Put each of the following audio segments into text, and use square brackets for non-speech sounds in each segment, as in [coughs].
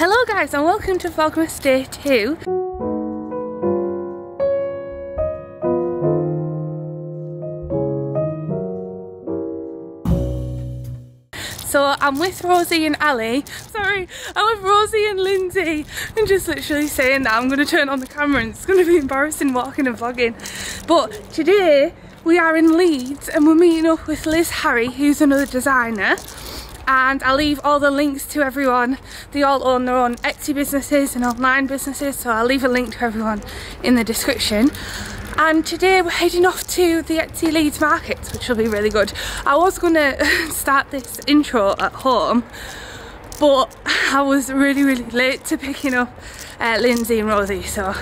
Hello guys and welcome to Vlogmas Day 2. So I'm with Rosie and Ali. Sorry, I'm with Rosie and Lyndsay. I'm just literally saying that I'm going to turn on the camera and it's going to be embarrassing walking and vlogging. But today we are in Leeds and we're meeting up with Liz Harry who's another designer and I'll leave all the links to everyone. They all own their own Etsy businesses and online businesses so I'll leave a link to everyone in the description. And today we're heading off to the Etsy Leeds markets which will be really good. I was going [laughs] to start this intro at home but I was really really late to picking up uh, Lyndsay and Rosie so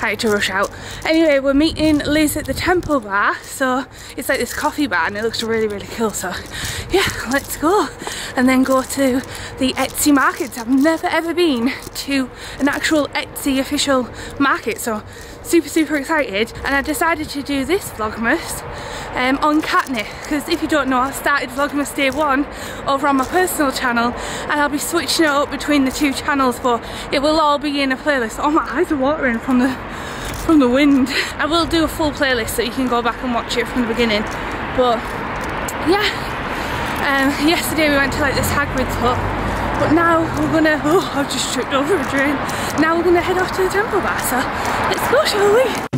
I had to rush out. Anyway, we're meeting Liz at the Temple Bar. So it's like this coffee bar and it looks really, really cool. So yeah, let's go. And then go to the Etsy markets. I've never ever been to an actual Etsy official market. So super, super excited. And I decided to do this Vlogmas um, on Katnipp because if you don't know I started Vlogmas Day 1 over on my personal channel and I'll be switching it up between the two channels but it will all be in a playlist. Oh my eyes are watering from the from the wind. I will do a full playlist so you can go back and watch it from the beginning but yeah um, yesterday we went to like this Hagrid's hut but now we're gonna oh I've just tripped over a drain. Now we're gonna head off to the temple bar so let's go shall we?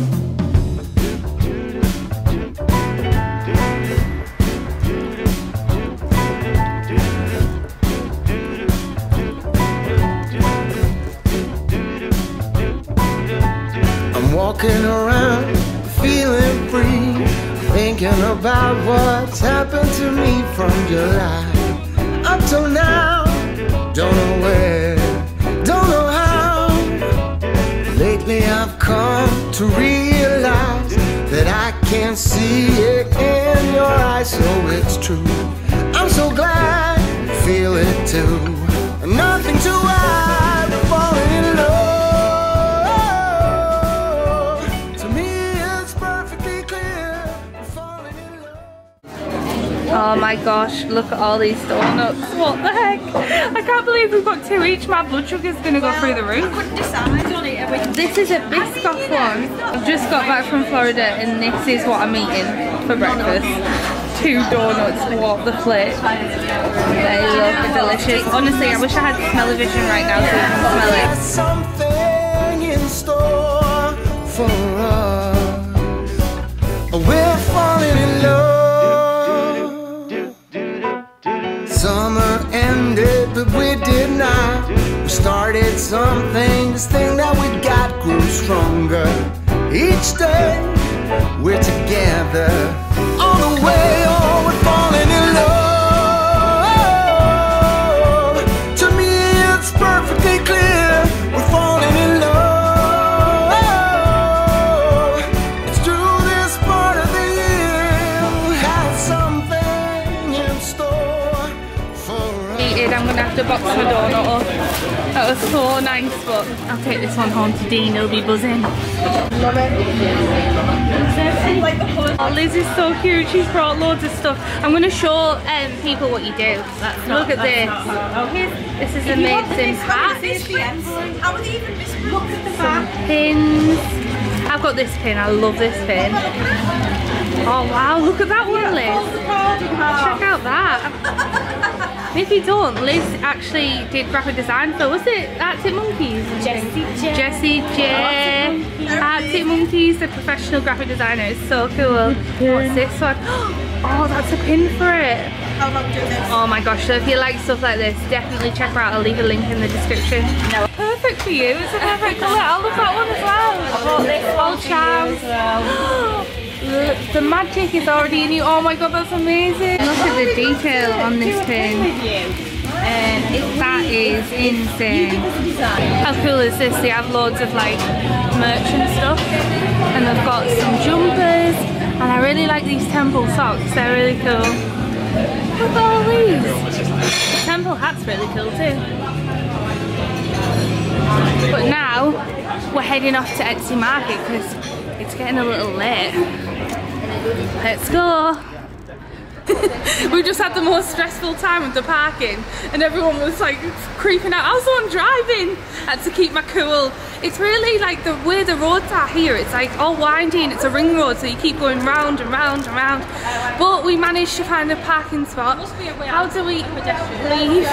Walking around feeling free Thinking about what's happened to me from July Up till now, don't know where, don't know how. Lately I've come to realize That I can't see it in your eyes. So it's true, I'm so glad feel it too. Nothing to Oh my gosh, look at all these donuts. What the heck? I can't believe we've got two each. My blood sugar's going to go through the roof. This is a Biscoff one. I've just got back from Florida and this is what I'm eating for breakfast. Two donuts, what the flip. They look delicious. Honestly, I wish I had smell-o-vision right now so I can smell it. For us. We're falling in love. Started something, this thing that we got grew stronger. Each day, we're together. On the way, Eating, I'm gonna have to box my donut up. That was so nice, but I'll take this one home to Dean, he'll be buzzing. Oh, Liz is so cute, she's brought loads of stuff. I'm gonna show um, people what you do. Look at this. Here's, this is amazing hat. How would even miss Look at the back. Pins. I've got this pin, I love this pin. Oh wow, look at that one Liz. Check out that. if you don't, Liz actually did graphic design for, was it Arctic Monkeys? Jessie J. Jessie J. Arctic Monkeys, the professional graphic designer. It's so cool. What's this one? [gasps] Oh, that's a pin for it. How long do this? Oh my gosh, so if you like stuff like this, definitely check her out. I'll leave a link in the description. Perfect for you. It's a perfect colour. I love that one as well. I bought this old charms. The, the magic is already in you. Oh my god, that's amazing. Look at the detail on this pin. Um, that is insane. How cool is this? They have loads of like merch and stuff. And they've got some jumpers. And I really like these temple socks. They're really cool. These. The temple hat's really cool too. But now we're heading off to Etsy Market because it's getting a little late. Let's go. [laughs] we just had the most stressful time with the parking and everyone was like creeping out. I was the one driving. had to keep my cool. It's really like the way the roads are here. It's like all windy and it's a ring road so you keep going round and round and round. But we managed to find a parking spot. How do we leave?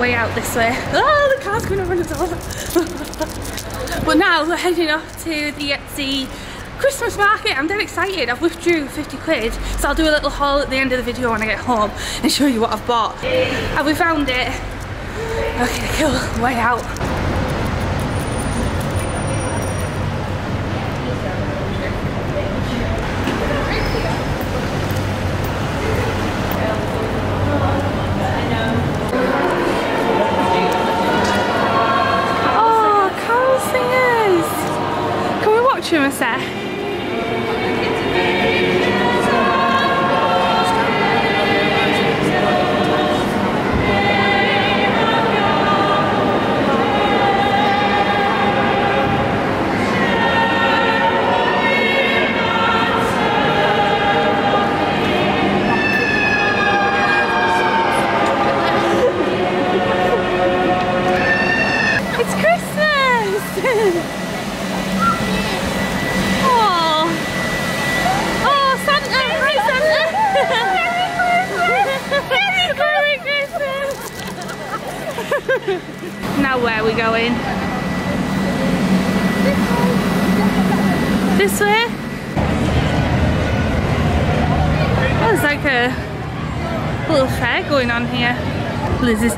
Way out this way. Oh, the car's going to run us over. but now we're heading off to the Etsy Christmas market. I'm dead excited. I've withdrew 50 quid, so I'll do a little haul at the end of the video when I get home and show you what I've bought. Have we found it? Okay, cool. Way out.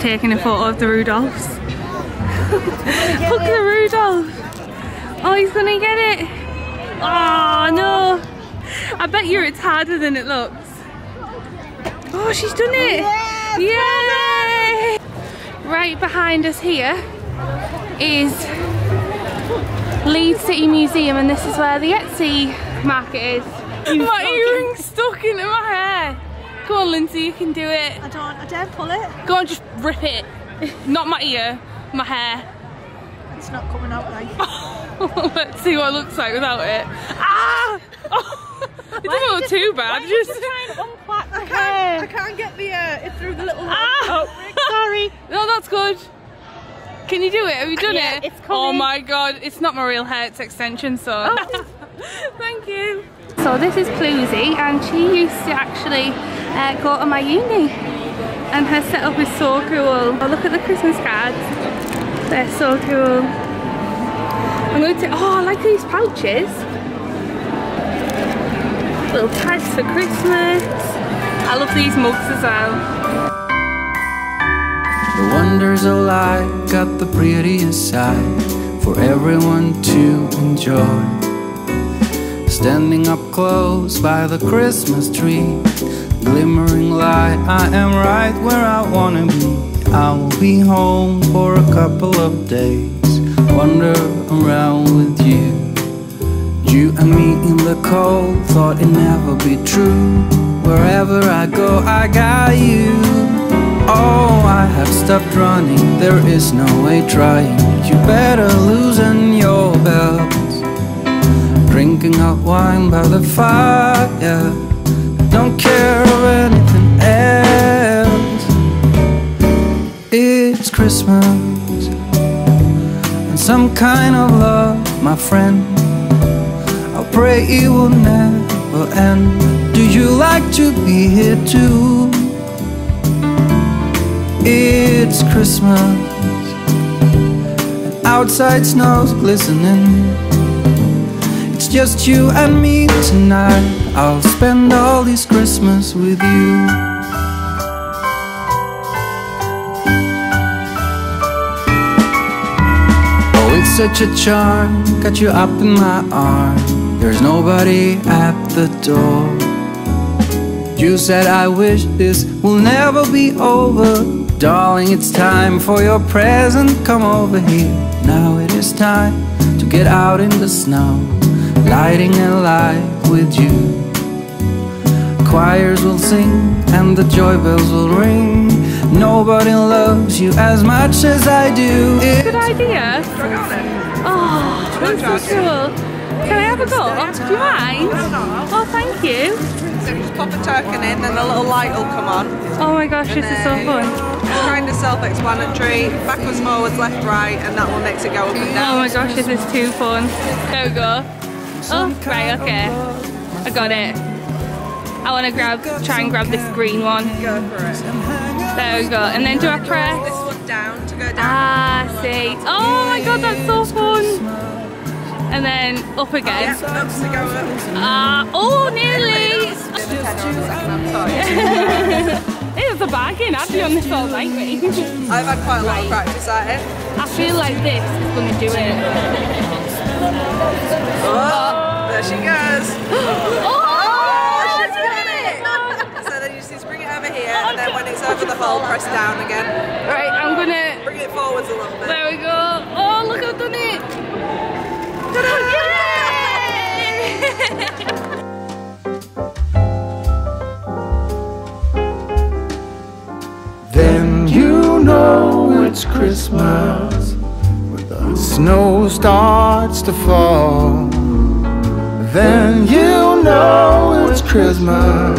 Taking a photo of the Rudolphs. [laughs] Look at the Rudolph. Oh, he's gonna get it. Oh no. I bet you it's harder than it looks. Oh, she's done it. Yay! Right behind us here is Leeds City Museum and this is where the Etsy market is. my earring's stuck into my hair. Go on Lyndsay, you can do it. I don't, I don't pull it. Go on, just rip it. Not my ear, my hair. It's not coming out right. [laughs] Let's see what it looks like without it. Ah! [laughs] it doesn't look too bad. Just [laughs] I can't, I can't get the, uh, through the little ah! Sorry. No, that's good. Can you do it? Have you done Yeah, it? it's Oh my god, it's not my real hair, it's extension, so. Thank you. So this is Plewsy, and she used to actually uh, go to my uni. And her setup is so cool. Oh, look at the Christmas cards. They're so cool. I'm going to, oh, I like these pouches. Little tags for Christmas. I love these mugs as well. The wonders of life got the prettiest side for everyone to enjoy. Standing up close by the Christmas tree, glimmering light, I am right where I wanna be. I will be home for a couple of days, wander around with you. You and me in the cold, thought it never be true. Wherever I go, I got you. Oh, I have stopped running, there is no way trying. You better loosen your belts. Hot wine by the fire. I Don't care of anything else. It's Christmas and some kind of love, my friend. I pray it will never end. Do you like to be here too? It's Christmas, and outside snow's glistening. Just you and me tonight. I'll spend all this Christmas with you. Oh, it's such a charm, got you up in my arm. There's nobody at the door. You said I wish this will never be over. Darling, it's time for your present. Come over here. Now it is time to get out in the snow, lighting a life with you. Choirs will sing and the joy bells will ring. Nobody loves you as much as I do. Good idea. Oh, that's so cool. Can I have a go? Do you mind? Oh, thank you. So you just pop a token in, then a little light will come on. Oh my gosh, this is so fun. Kind of self-explanatory. Backwards, forwards, left, right, and that one makes it go up and down. Oh my gosh, this is too fun. There we go. Oh, right, okay. I got it. I want to grab, try and grab this green one. Go for it. There we go. And then do I press? This one down to go down. Ah, see. Oh my god, that's so fun. And then up again. Yeah, up to go up. Ah, oh, nearly. [laughs] It was a bargain. I'd be on this all night, mate. I've had quite a lot of practice at it. I feel like this is going to do it. Oh, there she goes. Oh, oh she's got it. So then you just bring it over here, and then when it's over the hole, press down again. Right, I'm going to... Bring it forwards a little bit. There we go. Oh, look, I've done it. Yay! Then you know it's Christmas when the snow starts to fall. Then you know it's Christmas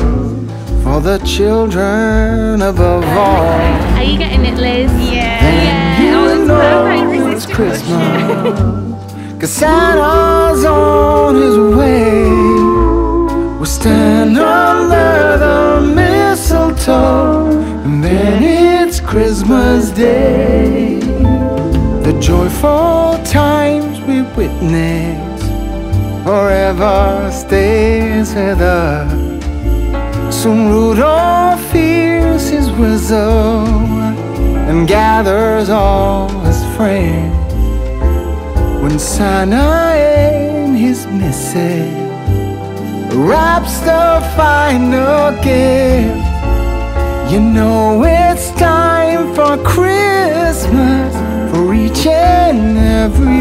for the children above all. Are you getting it, Liz? Yeah. Then Yeah. Oh, you it's know it's Christmas. Cause Santa's on his way. We stand under the mistletoe, and then it's Christmas Day. Joyful times we witness forever stays with us. Soon Rudolph hears his whistle and gathers all his friends. When Santa and his missus wraps the final gift, you know it's time for Christmas every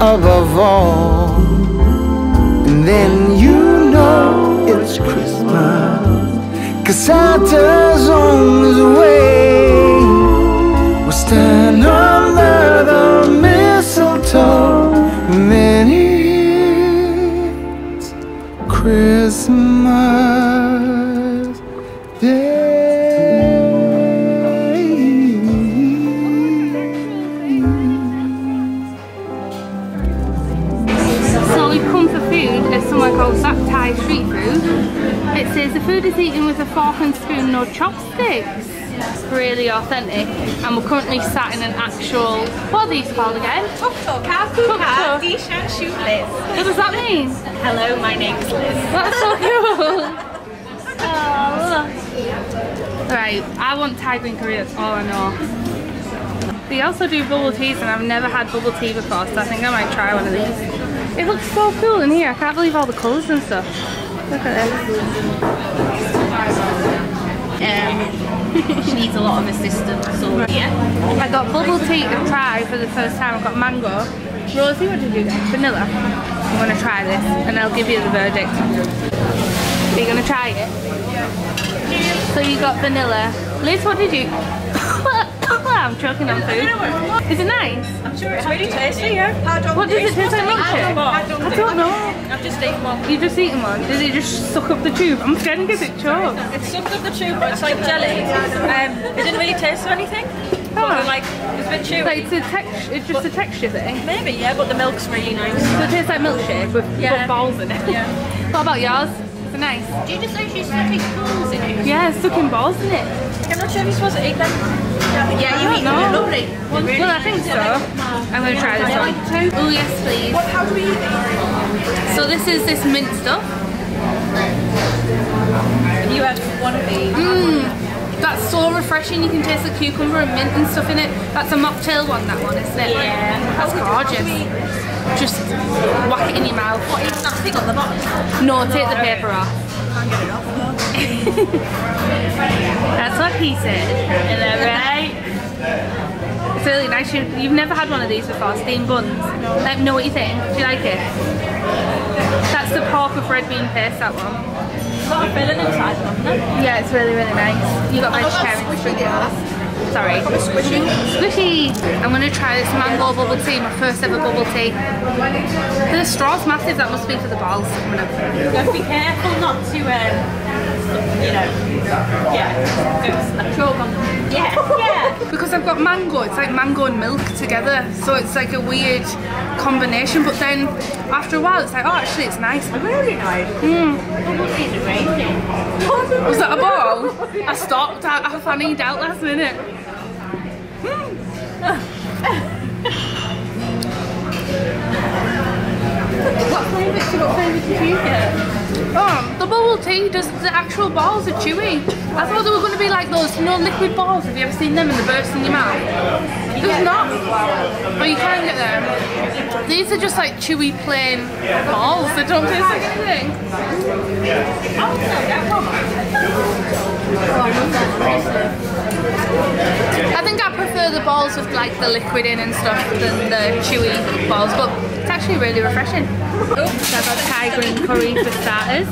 above all. And then you know it's Christmas cause Santa's on his way. We'll stand under is eaten with a fork and spoon, no chopsticks. It's Really authentic. And we're currently sat in an actual, what are these called again? Tuk-tuk, Kafu Tuk-tuk. Ka, Dishan Shoot Liz. What does that mean? Hello, my name's Liz. That's so [laughs] cool. Oh. Right, I want Thai green curry, that's all I know. They also do bubble teas and I've never had bubble tea before so I think I might try one of these. It looks so cool in here, I can't believe all the colours and stuff. Look at this. Um, [laughs] she needs a lot of assistance, so yeah. I got bubble tea to try for the first time. I got mango. Rosie, what did you get? Vanilla. I'm gonna try this and I'll give you the verdict. Are you gonna try it? So you got vanilla. Liz, what did you? [coughs] I'm choking on food. Is it nice? I'm sure it's really tasty, yeah. What does it taste like? I don't know. I've just eaten one. You just eaten one. Did it just suck up the tube? I'm scared in case it choked. It sucked up the tube, but it's like jelly. Um, it didn't really taste of anything. But Oh. like, it's a bit chewy. Like it's a text. It's just a texture thing. Maybe, yeah, but the milk's really nice. So it tastes like milkshake with Yeah. [laughs] balls in it. Yeah. What about yours? Is it nice. Do you just actually sucking balls in it? Yeah, sucking in balls in it. I'm not sure if you're supposed to eat them. Yeah, you eat them. know. They're lovely. Well, I think so. I'm going to try this one. Oh, yes, please. How do we eat it? So this is this mint stuff. You had one of these. Mmm, that's so refreshing. You can taste the cucumber and mint and stuff in it. That's a mocktail one, that one, isn't it? Yeah. That's gorgeous. Just whack it in your mouth. What is nothing on the box? No, take the paper off. [laughs] [laughs] That's what he said. Right? It's really nice. You, you've never had one of these before, steamed buns. Let me know what you think. Do you like it? That's the pork with red bean paste, that one. A lot of filling inside there? Yeah, it's really, really nice. You got vegetarian. Sorry. Squishy. Squishy! I'm gonna try this mango bubble tea, my first ever bubble tea. The straw's massive, that must be for the balls. I'm gonna Just be careful not to, um, you know, yeah, go choke on. Yeah, yeah. [laughs] Because I've got mango, it's like mango and milk together, so it's like a weird combination. But then after a while, it's like, oh, actually, it's nice. Really nice. Bubble tea's amazing. Was that a ball? I stopped. I, I fannied out last minute. What flavour, so what flavour did you get? Oh, the bubble tea does the actual balls are chewy. I thought they were going to be like those, you know, liquid balls. Have you ever seen them in the burst in your mouth? There's not. But you can get them. These are just like chewy plain balls. They don't taste like anything. Oh, that. Oh, I that. Think I prefer the balls with like the liquid in and stuff than the chewy balls, but it's actually really refreshing. Oh, Oops, I got Thai green curry for starters,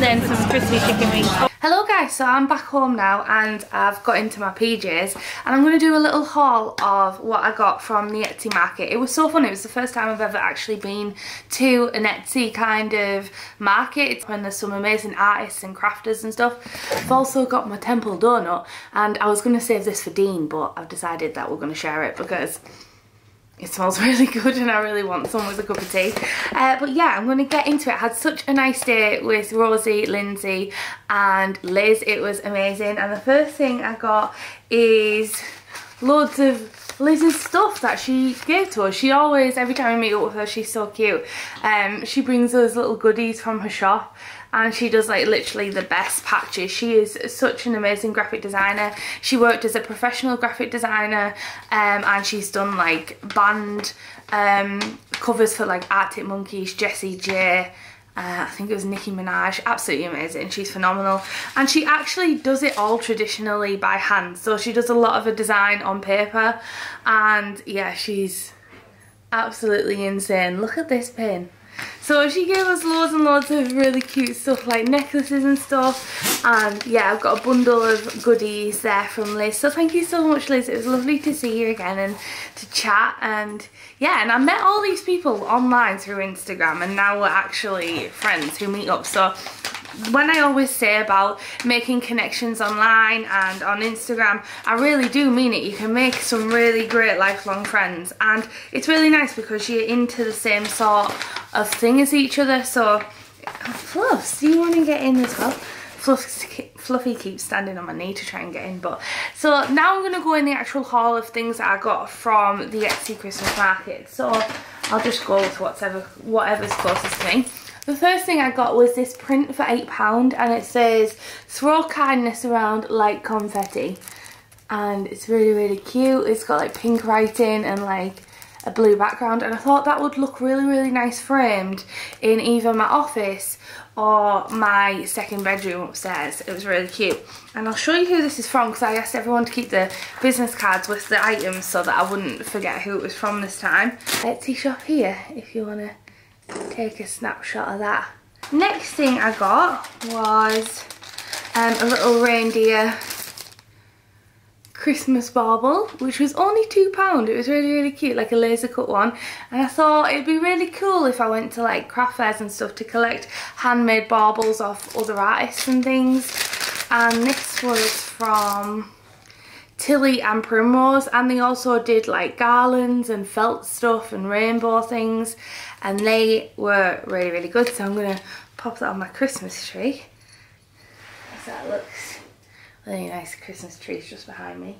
then some crispy chicken wings. Hello guys, so I'm back home now and I've got into my PJs and I'm going to do a little haul of what I got from the Etsy market. It was so fun, it was the first time I've ever actually been to an Etsy kind of market. It's when there's some amazing artists and crafters and stuff. I've also got my temple donut and I was going to save this for Dean but I've decided that we're going to share it because it smells [laughs] really good and I really want some with a cup of tea. Uh, but yeah, I'm going to get into it. I had such a nice day with Rosie, Lyndsay and Liz. It was amazing. And the first thing I got is loads of Liz's stuff that she gave to us. She always, every time we meet up with her, she's so cute. Um, she brings us little goodies from her shop and she does like literally the best patches. She is such an amazing graphic designer. She worked as a professional graphic designer um, and she's done like band um, covers for like Arctic Monkeys, Jessie J, uh, I think it was Nicki Minaj, absolutely amazing, she's phenomenal. And she actually does it all traditionally by hand, so she does a lot of her design on paper and yeah, she's absolutely insane. Look at this pin. So she gave us loads and loads of really cute stuff like necklaces and stuff. And yeah I've got a bundle of goodies there from Liz. So thank you so much Liz. It was lovely to see you again and to chat. And yeah and I met all these people online through Instagram and now we're actually friends who meet up. So when I always say about making connections online and on Instagram, I really do mean it. You can make some really great lifelong friends and it's really nice because you're into the same sort of thing as each other. So, Fluffs, do you want to get in as well? Fluffy, keeps standing on my knee to try and get in. But So now I'm going to go in the actual haul of things that I got from the Etsy Christmas market. So I'll just go with whatever, whatever's closest to me. The first thing I got was this print for £8 and it says throw kindness around like confetti and it's really really cute. It's got like pink writing and like a blue background and I thought that would look really really nice framed in either my office or my second bedroom upstairs. It was really cute. And I'll show you who this is from because I asked everyone to keep the business cards with the items so that I wouldn't forget who it was from this time. Etsy shop here if you want to take a snapshot of that. Next thing I got was um, a little reindeer Christmas bauble, which was only £2. It was really, really cute, like a laser cut one. And I thought it'd be really cool if I went to like craft fairs and stuff to collect handmade baubles off other artists and things. And this was from Tilly and Primrose and they also did like garlands and felt stuff and rainbow things and they were really really good so I'm gonna pop that on my Christmas tree. So that looks really nice Christmas trees just behind me.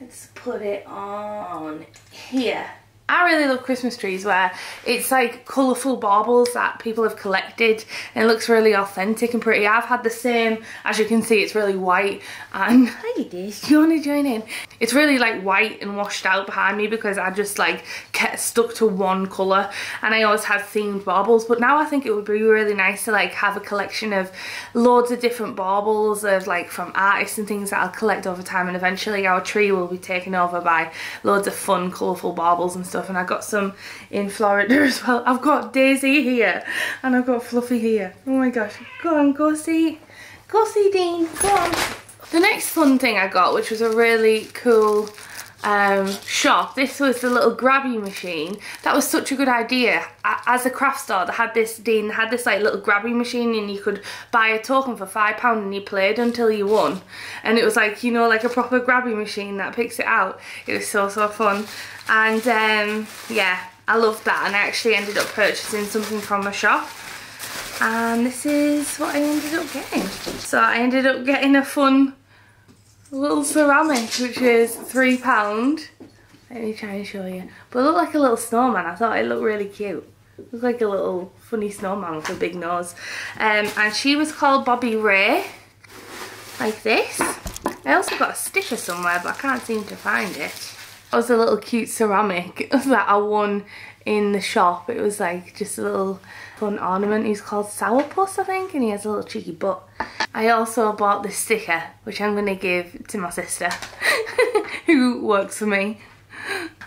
Let's put it on here. I really love Christmas trees where it's like colourful baubles that people have collected and it looks really authentic and pretty. I've had the same, as you can see it's really white and [laughs] hey Dish, do you want to join in? It's really like white and washed out behind me because I just like kept stuck to one colour and I always had themed baubles but now I think it would be really nice to like have a collection of loads of different baubles of like from artists and things that I'll collect over time and eventually our tree will be taken over by loads of fun colourful baubles and stuff stuff and I got some in Florida [laughs] as well. I've got Daisy here and I've got Fluffy here. Oh my gosh. Go on, go see. Go see Dean. Go on. The next fun thing I got, which was a really cool um, shop. This was the little grabby machine. That was such a good idea. As a craft store that had this, Dean had this like little grabby machine and you could buy a token for five pound and you played until you won. And it was like, you know, like a proper grabby machine that picks it out. It was so, so fun. And um, yeah, I loved that and I actually ended up purchasing something from a shop and this is what I ended up getting. So I ended up getting a fun little ceramic which is three pound. Let me try and show you. But it looked like a little snowman. I thought it looked really cute. It looked like a little funny snowman with a big nose. Um, and she was called Bobby Ray. Like this. I also got a sticker somewhere but I can't seem to find it it was a little cute ceramic [laughs] that I won in the shop. It was like just a little fun ornament. He's called Sourpuss, I think, and he has a little cheeky butt. I also bought this sticker, which I'm going to give to my sister, [laughs] who works for me.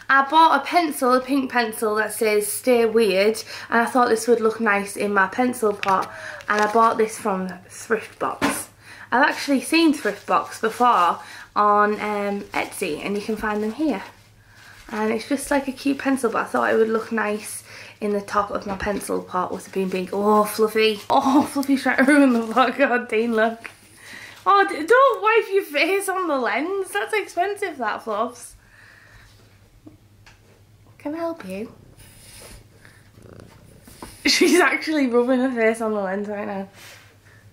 I bought a pencil, a pink pencil that says stay weird and I thought this would look nice in my pencil pot and I bought this from Thrift Box. I've actually seen Thrift Box before on um, Etsy and you can find them here and it's just like a cute pencil but I thought it would look nice in the top of my pencil part with it being big. Oh, Fluffy. Oh, [laughs] fluffy trying to ruin the vlog. God, Dean, look. Oh, don't wipe your face on the lens. That's expensive, that, Fluffs. Can I help you? [laughs] She's actually rubbing her face on the lens right now.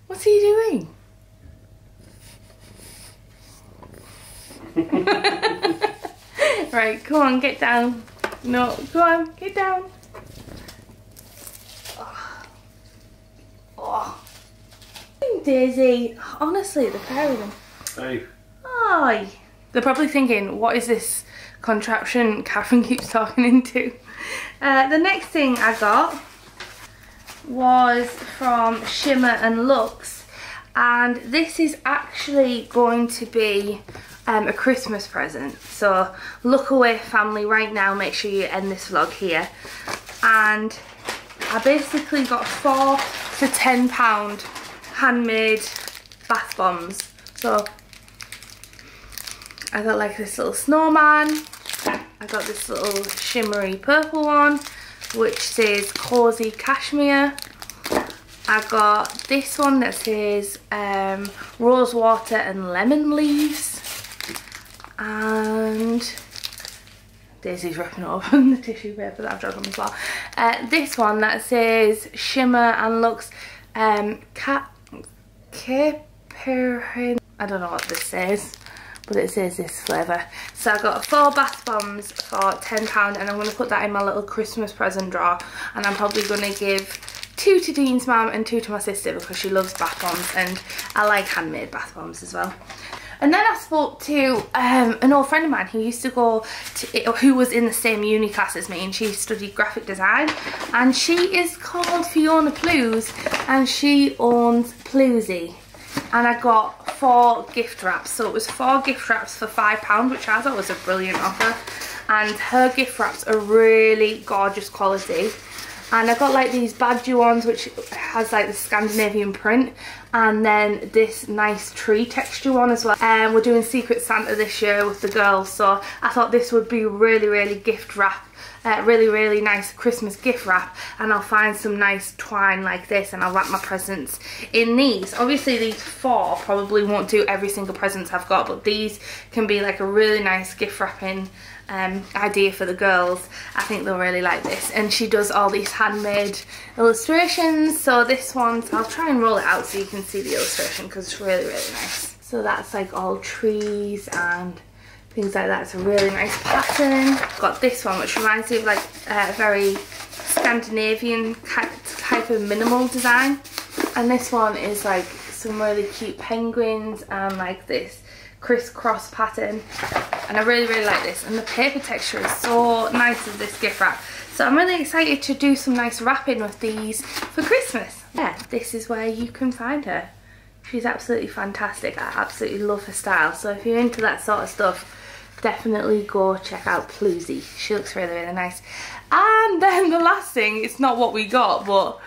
What's he doing? [laughs] right, come on, get down. No, go on, get down. Oh. oh. Daisy, honestly, the pair of them. Hey. Hi. They're probably thinking, what is this contraption Catherine [laughs] keeps talking into? Uh, the next thing I got was from Shimmer and Lux and this is actually going to be um, a Christmas present. So look away family right now, make sure you end this vlog here. And I basically got four for £10 handmade bath bombs. So I got like this little snowman. I got this little shimmery purple one, which says Cozy Cashmere. I got this one that says um, rose water and lemon leaves and Daisy's ripping open the tissue paper that I've dropped on the floor. Uh, this one that says Shimmer and Lux um, Cat Caperin. I don't know what this says, but it says this flavour. So I got four bath bombs for £10 and I'm going to put that in my little Christmas present drawer and I'm probably going to give two to Dean's mum and two to my sister because she loves bath bombs and I like handmade bath bombs as well. And then I spoke to um, an old friend of mine who used to go to, who was in the same uni class as me and she studied graphic design. And she is called Fiona Plews and she owns Plewsy. And I got four gift wraps. So it was four gift wraps for £5, which I thought was a brilliant offer. And her gift wraps are really gorgeous quality and I got like these badgy ones which has like the Scandinavian print and then this nice tree texture one as well and um, we're doing Secret Santa this year with the girls so I thought this would be really really gift wrap uh, really, really nice Christmas gift wrap and I'll find some nice twine like this and I'll wrap my presents in these. Obviously these four probably won't do every single present I've got, but these can be like a really nice gift wrapping um, idea for the girls. I think they'll really like this. And she does all these handmade illustrations. So this one, I'll try and roll it out so you can see the illustration because it's really, really nice. So that's like all trees and things like that. It's a really nice pattern. Got this one which reminds me of like a very Scandinavian type of minimal design. And this one is like some really cute penguins and like this crisscross pattern. And I really, really like this. And the paper texture is so nice of this gift wrap. So I'm really excited to do some nice wrapping with these for Christmas. Yeah, this is where you can find her. She's absolutely fantastic. I absolutely love her style. So if you're into that sort of stuff, definitely go check out Plewsy. She looks really, really nice. And [laughs] then the last thing, it's not what we got, but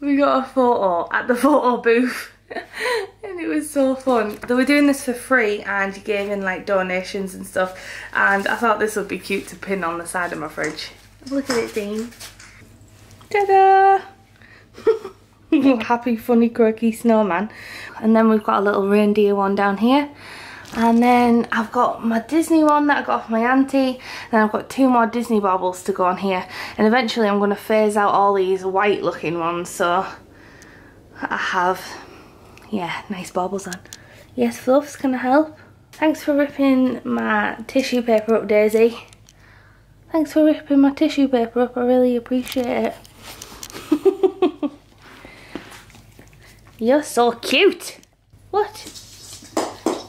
we got a photo at the photo booth. [laughs] and it was so fun. They were doing this for free and you gave in like donations and stuff and I thought this would be cute to pin on the side of my fridge. Look at it Dean. Ta-da! [laughs] Happy funny quirky snowman. And then we've got a little reindeer one down here and then I've got my Disney one that I got off my auntie then I've got two more Disney baubles to go on here and eventually I'm going to phase out all these white looking ones so I have yeah nice baubles on. Yes fluffs I help? Thanks for ripping my tissue paper up Daisy. Thanks for ripping my tissue paper up I really appreciate it. [laughs] You're so cute. What?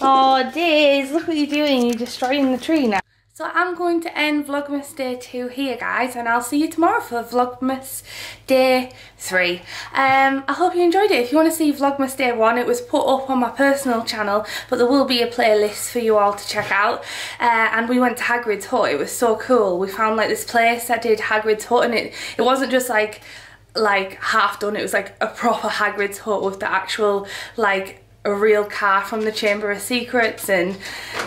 Oh, Daisy, look what you're doing. You're destroying the tree now. So I'm going to end Vlogmas Day 2 here, guys, and I'll see you tomorrow for Vlogmas Day 3. Um, I hope you enjoyed it. If you want to see Vlogmas Day 1, it was put up on my personal channel, but there will be a playlist for you all to check out. Uh, and we went to Hagrid's Hut. It was so cool. We found like this place that did Hagrid's Hut, and it, it wasn't just like like half done. It was like a proper Hagrid's Hut with the actual like a real car from the Chamber of Secrets and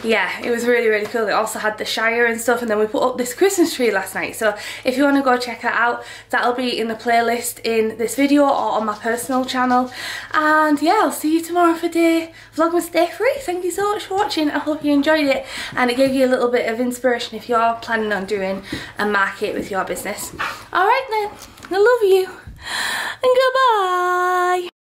yeah it was really really cool. It also had the Shire and stuff and then we put up this Christmas tree last night. So if you want to go check that out that'll be in the playlist in this video or on my personal channel. And yeah I'll see you tomorrow for day Vlogmas Day 3 thank you so much for watching. I hope you enjoyed it and it gave you a little bit of inspiration if you're planning on doing a market with your business. Alright then. I love you and goodbye